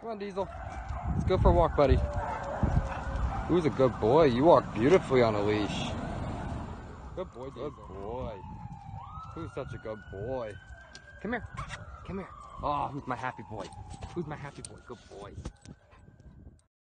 Come on, Deesel. Let's go for a walk, buddy. Who's a good boy? You walk beautifully on a leash. Good boy, Deesel. Good boy. Who's such a good boy? Come here. Come here. Oh, who's my happy boy? Who's my happy boy? Good boy.